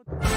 you